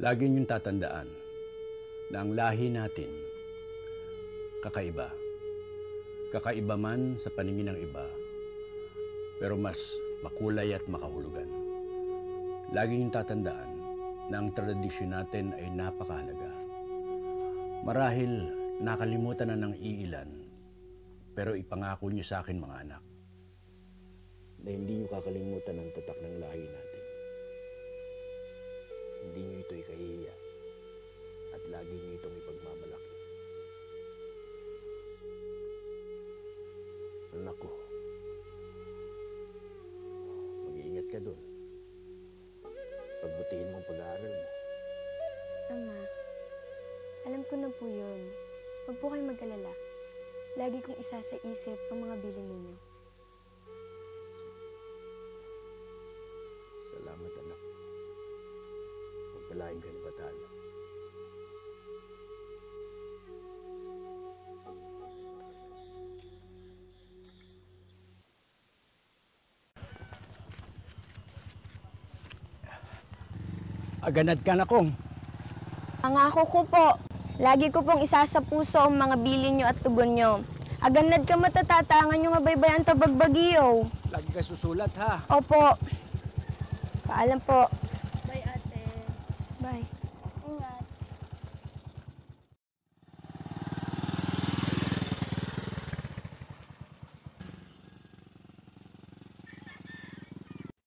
Lagi niyong tatandaan na ang lahi natin kakaiba. Kakaiba man sa paningin ng iba, pero mas makulay at makahulugan. Lagi niyong tatandaan na ang tradisyon natin ay napakahalaga. Marahil nakalimutan na ng iilan, pero ipangako niyo sa akin mga anak na hindi niyo kakalimutan ang tatak ng lahi natin. Ka doon. Pagbutihin mo ang pag-aaral mo. Ama, alam ko na po yun. Huwag po kayong mag-alala. Lagi kong isa sa isip ang mga bilin ninyo. Salamat anak. Magpalain ka Aganad ka na kong. Pangako ko po, lagi ko pong isa sa puso ang mga bilin nyo at tugon nyo. Aganad ka matatatangan yung abaybayan tabagbagiyo. Lagi ka susulat ha. Opo. Paalam po. Bye, ate. Bye. Ingat.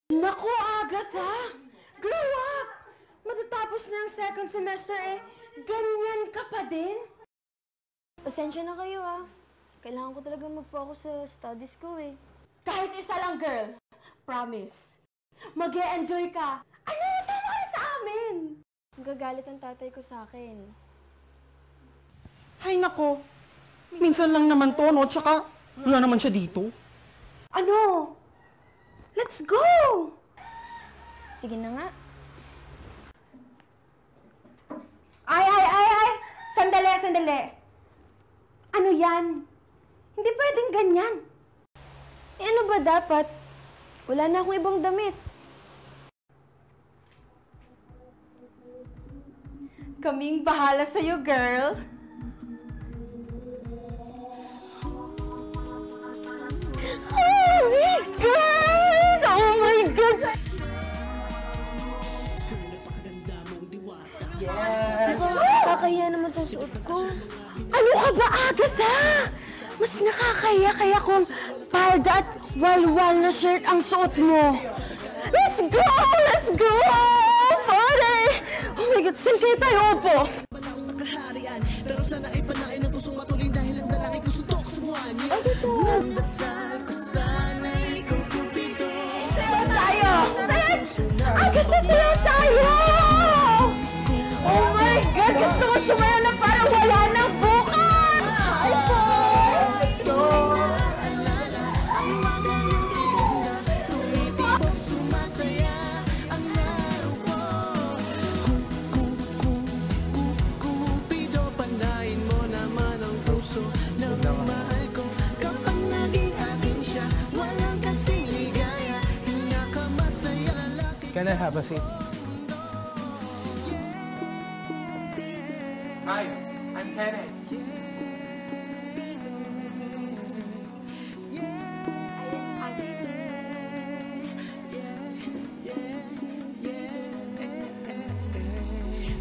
Naku, Agatha! Grow up! Matatapos na ang second semester eh, ganyan ka pa din? Pasensya na kayo ah. Kailangan ko talaga mag-focus sa studies ko eh. Kahit isa lang, girl. Promise. mag enjoy ka. Ano, sama ka sa amin. Magagalit ang tatay ko sa akin. Hay nako. Minsan lang naman to, no? Tsaka, wala naman siya dito. Ano? Let's go! Sige na nga. Ay, ay, ay, ay! Sandali, sandali. Ano yan? Hindi pwedeng ganyan. Eh ano ba dapat? Wala na akong ibang damit. Kaming bahala sa'yo, girl. Oh my God! Oh my God! Kakaya naman tong suot ko. Ano ka ba, Agatha? Mas nakakaya kaya kung palda at walwal na shirt ang suot mo. Let's go! Let's go! Pare! Oh my God, saan kayo tayo kaharian Pero sana ay panain ang pusong matuloy Dahil ang dalangin ko suntok sa buwan Nagdasal ko sana ikaw Cupido Sayo tayo! Agatha, sayo I have a seat? Hi, I'm Kenneth.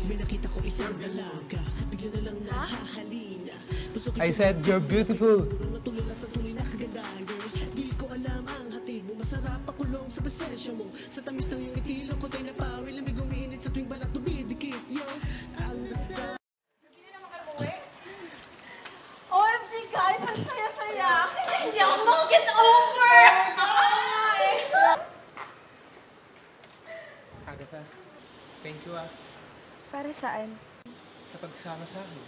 May nakita ko isang dalaga Bigla na lang nahahalina Puso ko I said you're beautiful. natulog ka sa tuloy na kagandahan girl Di ko alam ang hatid mo Masarap pakulong sa presensya mo Sa tamis ng iyong itilong ko tayo napawi Lamig umiinit sa tuwing balat dumidikit Yo, ang dasal OMG guys, ang saya-saya! Hindi ako mag-get over! Agatha, thank you ah, Para saan? sa pagsama sa akin.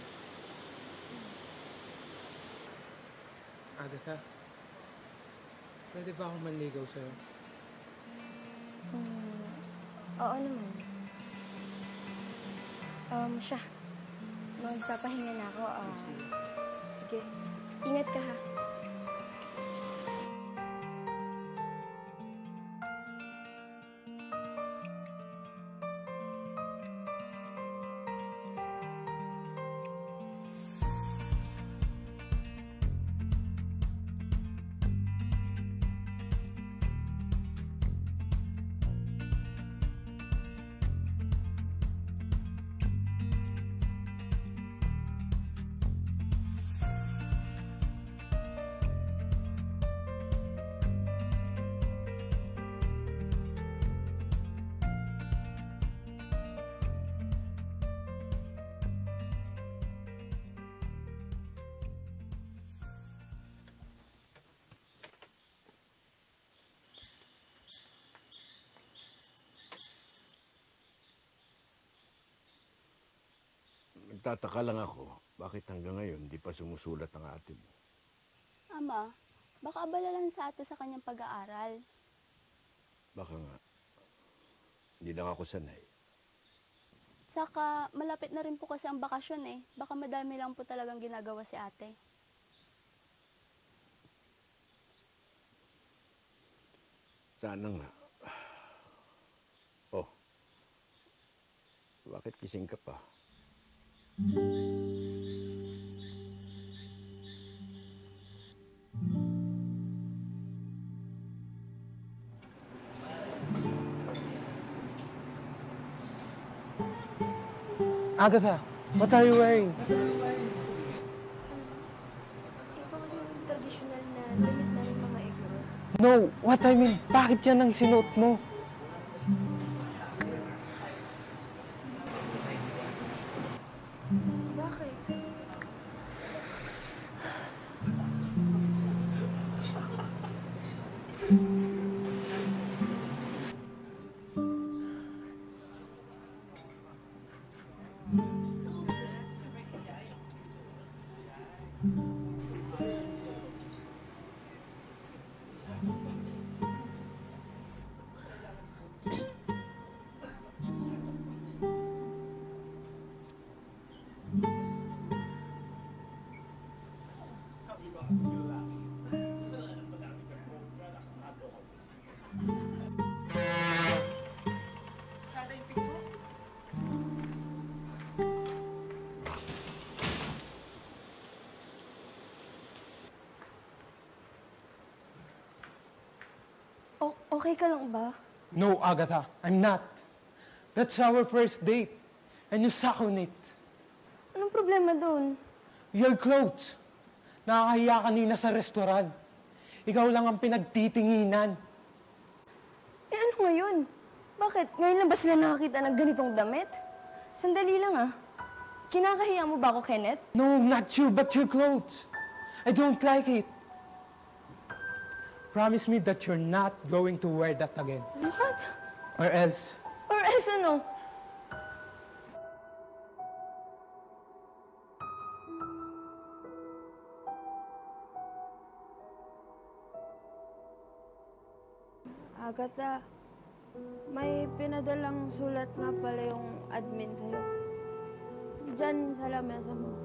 Agatha, pwede ba akong manligaw sa'yo? Hmm, oo naman. Um, siya. Magpapahinga na ako. ah. sige. Ingat ka ha. Nagtataka lang ako, bakit hanggang ngayon di pa sumusulat ang ate mo? Ama, baka abala lang sa ate sa kanyang pag-aaral. Baka nga, hindi lang ako sanay. Saka, malapit na rin po kasi ang bakasyon eh. Baka madami lang po talagang ginagawa si ate. Sana nga. Oh, bakit kising ka pa? Agatha, what are you wearing? Ito kasi yung traditional na damit namin mga. No, what I mean, bakit yan ang sinuot mo? Bakit? O- okay ka lang ba? No, Agatha, I'm not. That's our first date. And you suck on it. Anong problema doon? Your clothes. Nakakahiya kanina sa restaurant. Ikaw lang ang pinagtitinginan. Eh ano ngayon? Bakit? Ngayon lang ba sila nakakita ng ganitong damit? Sandali lang ah. Kinakahiya mo ba ako, Kenneth? No, not you, but your clothes. I don't like it. Promise me that you're not going to wear that again. What? Or else, Or else ano? Agatha, may pinadalang sulat nga pala yung admin sa'yo. Diyan sa lamesa mo.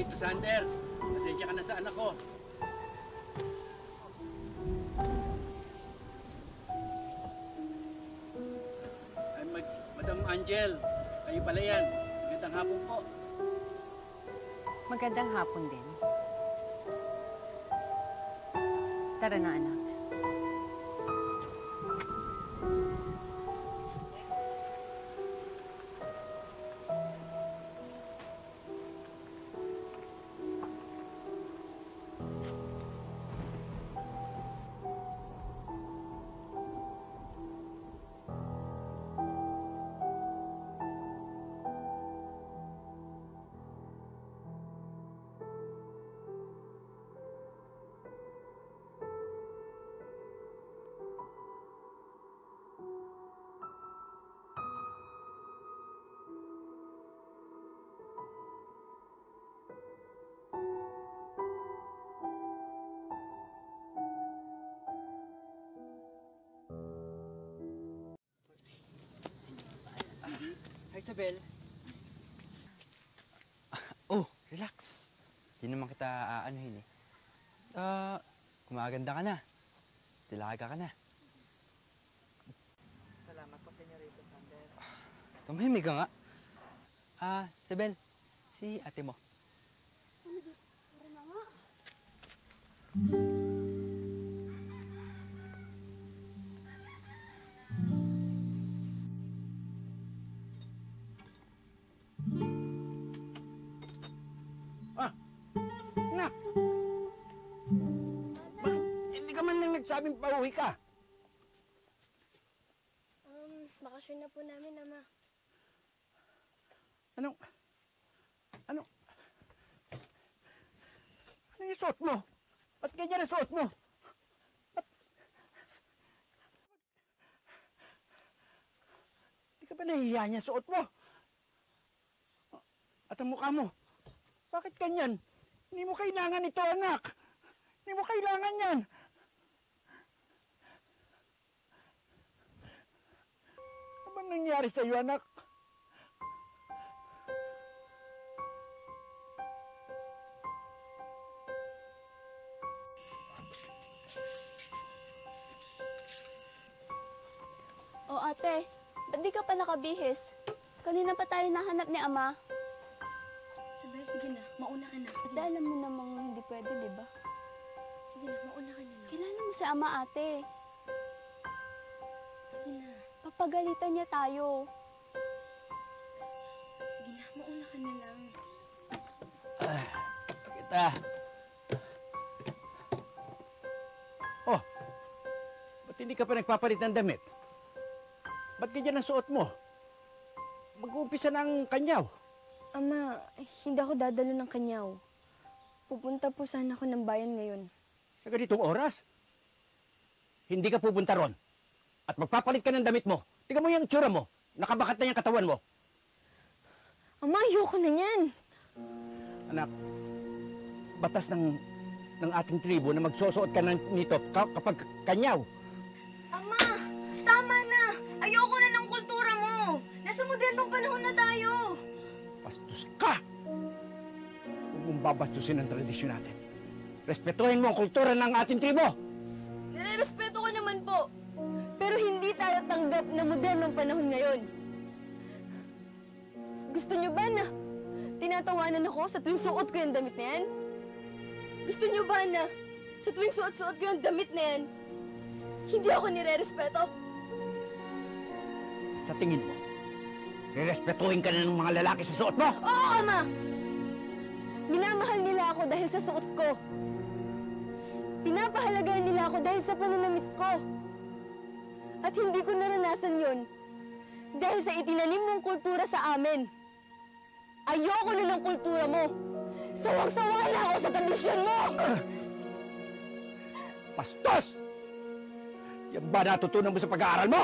Senyorito Sander, pasensya ka na sa anak ko. Madam Angel, kayo pala yan. Magandang hapon po. Magandang hapon din. Tara na, anak. Isabel. Oh, relax. Hindi naman kita aanuhin eh. Ah, kumaganda ka na. Tilaga ka na. Salamat po, Senyorita Sander. Tumimig ka nga. Ah, Sibel, si ate mo. Anak! Nagsabing pauwi ka? Um, bakasyon na po namin, Ama. Anong... Ano? Ano yung suot mo? Ba't ganyan ang suot mo? Ba't... Di ka ba nahihiya niya suot mo? At ang mukha mo, bakit ganyan? Hindi mo kailangan ito, anak. Hindi mo kailangan yan. Nangyari sa'yo, anak? O ate, ba't di ka pa nakabihis? Kanina pa tayo nahanap ni ama. Sabay, sige na. Mauna ka na. Ate, alam mo namang hindi pwede, di ba? Sige na, mauna ka na lang. Kilala mo si ama ate. Na. Papagalitan niya tayo. Sige na, mauna ka na lang. Kita. Oh, ba't hindi ka pa nagpapalit ng damit? Ba't ganyan ang suot mo? Mag-uumpisa ng kanyaw. Ama, hindi ako dadalo ng kanyaw. Pupunta po sana ako ng bayan ngayon. Sa ganitong oras. Hindi ka pupunta ron. At magpapalit ka ng damit mo. Tingnan mo yung tsura mo. Nakabakat na yung katawan mo. Ama, ayoko na yan. Anak, batas ng ng ating tribo na magsusuot ka ng nito ka- kapag kanyaw. Ama, tama na. Ayoko na ng kultura mo. Nasa modernong panahon na tayo. Bastos ka! Huwag mong babastusin ang tradisyon natin. Respetuhin mo ang kultura ng ating tribo. Nire-respeto tanggap na modernong panahon ngayon. Gusto nyo ba na tinatawanan ako sa tuwing suot ko yung damit na yan? Gusto nyo ba na sa tuwing suot-suot ko yung damit na yan, hindi ako nire-respeto? Sa tingin mo, rerespetuhin ka na ng mga lalaki sa suot mo? Oo, Ama! Minamahal nila ako dahil sa suot ko. Pinapahalagahan nila ako dahil sa pananamit ko. At hindi ko naranasan yon dahil sa itinanim mong kultura sa amin. Ayoko na ng kultura mo. Sawang-sawa na ako sa tradisyon mo! Bastos! Yan ba natutunan mo sa pag-aaral mo?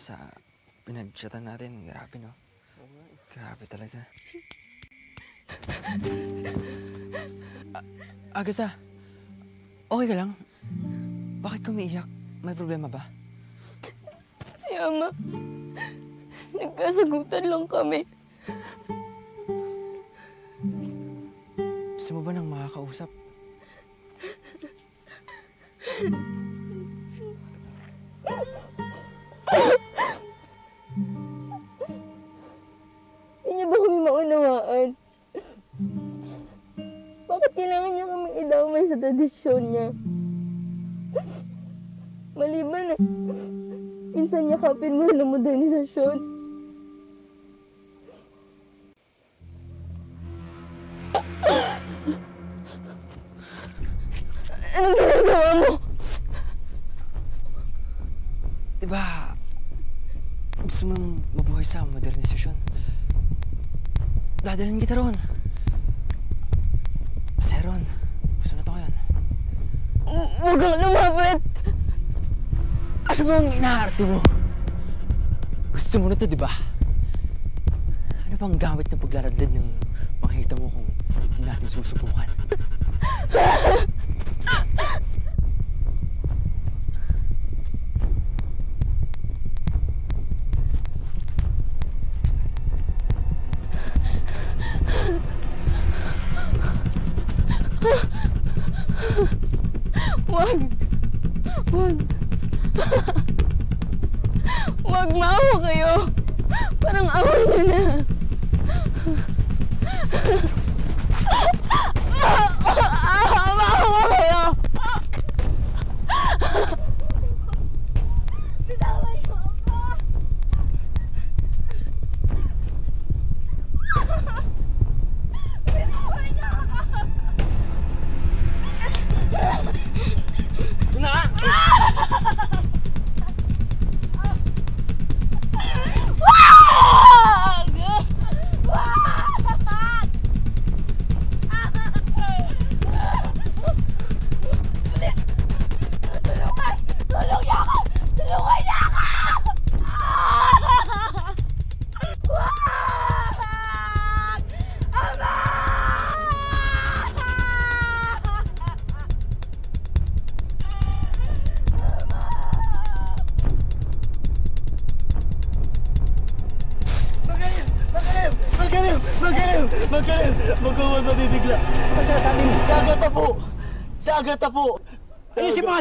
Sa pinagchatan natin, grabe no? Grabe talaga. A- Agatha, okay ka lang? Bakit kumiiyak? May problema ba? Si Ama, nagkasagutan lang kami. Gusto mo ba nang makakausap? Tradisyon niya? Maliban na, minsan niya kapin mo ng modernisasyon. Anong ginagawa mo? Diba, gusto mong mabuhay sa modernisasyon? Dadalhin kita ron. Masaya ron. Gusto na to ngayon. Huwag kang lumapit! Ano bang inaarte mo? Gusto mo na to, di ba? Ano bang gamit ng paglaladlad ng makikita mo kung hindi natin susubukan?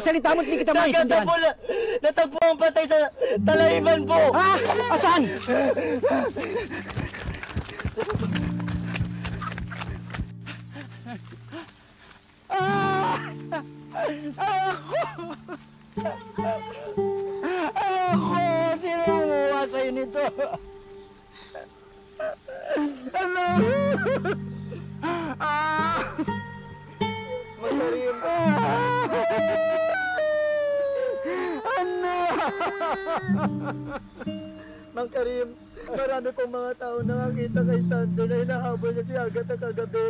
salita mo at hindi kita Sa agata maintindihan. po na natagpo ang patay sa talaiban po! Ha? Asan? Ako! Sino ang umuha sa'yo nito? Ano? Ah! Magaling. Ano? Mang Karim, marami pong mga tao nakakita kay Sander na hinahabol niya si Agatha kagabi.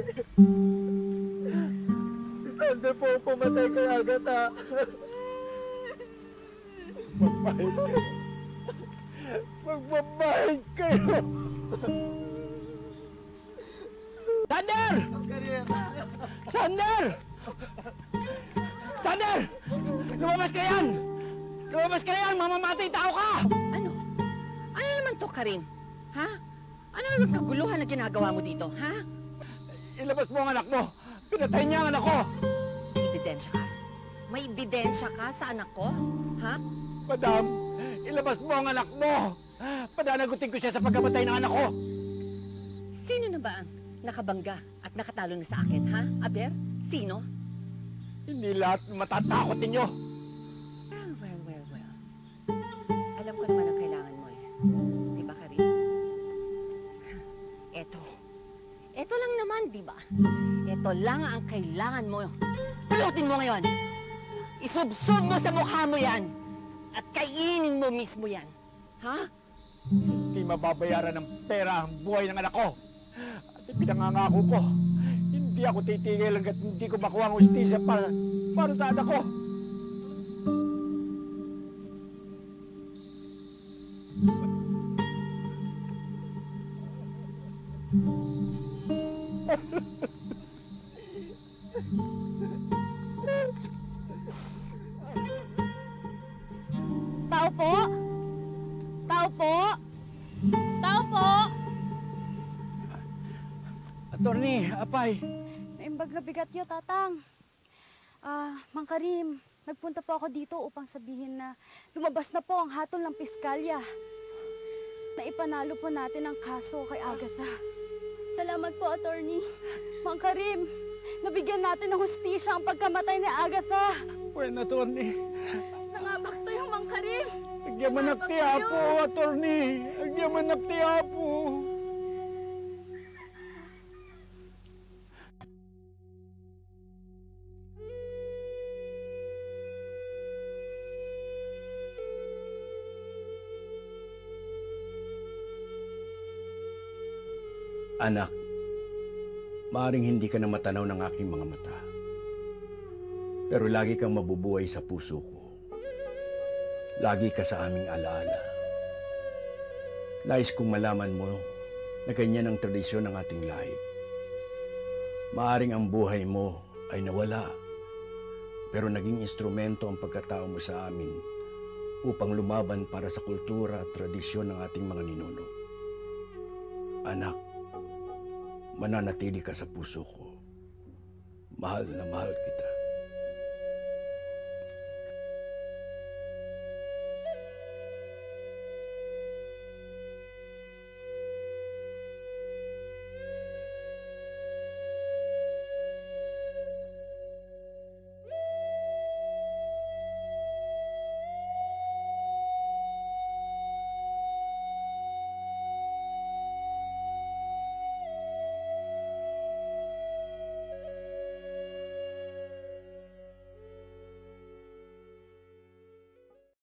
Si Sander po pumatay kay Agatha. Magmahal kayo. Magmamahal kayo. Sander! Sander! Sander! Lumabas ka yan! Lumabas ka yan! Mamamatay tao ka! Ano? Ano naman to, Karim? Ha? Ano naman kaguluhan na ginagawa mo dito, ha? Ilabas mo ang anak mo! Pinatay niya ang anak ko! Ebidensya ka? May ebidensya ka sa anak ko? Ha? Madam, ilabas mo ang anak mo! Padanagutin ko siya sa pagkamatay ng anak ko! Sino na ba ang nakabangga at nakatalo na sa akin, ha? Aber? Sino? Hindi lahat matatakot ninyo! Eto lang ang kailangan mo. Pulutin mo ngayon. Isubsob mo sa mukha mo yan. At kainin mo mismo yan. Ha? Hindi mababayaran ng pera ang buhay ng anak ko. At ipinangangako ko, hindi ako titigil hanggat hindi ko makuha ang ustisya para, para sa anak ko. Tao po? Tao po? Tao po! Attorney, apay. Naimbag na bigat yo, tatang. Ah, Mang Karim, nagpunta po ako dito upang sabihin na lumabas na po ang hatol ng piskalya. Naipanalo po natin ang kaso kay Agatha. Salamat po, attorney. Mang Karim, nabigyan natin ng hustisya ang pagkamatay ni Agatha. Bueno, attorney. Agyaman ti apo, attorney. Agyaman ti apo. Anak, maaring hindi ka na matanaw ng aking mga mata. Pero lagi kang mabubuhay sa puso ko. Lagi ka sa aming alaala. Nais kong malaman mo na ganyan ang tradisyon ng ating lahi. Maaring ang buhay mo ay nawala. Pero naging instrumento ang pagkatao mo sa amin upang lumaban para sa kultura at tradisyon ng ating mga ninuno. Anak, mananatili ka sa puso ko. Mahal na mahal kita.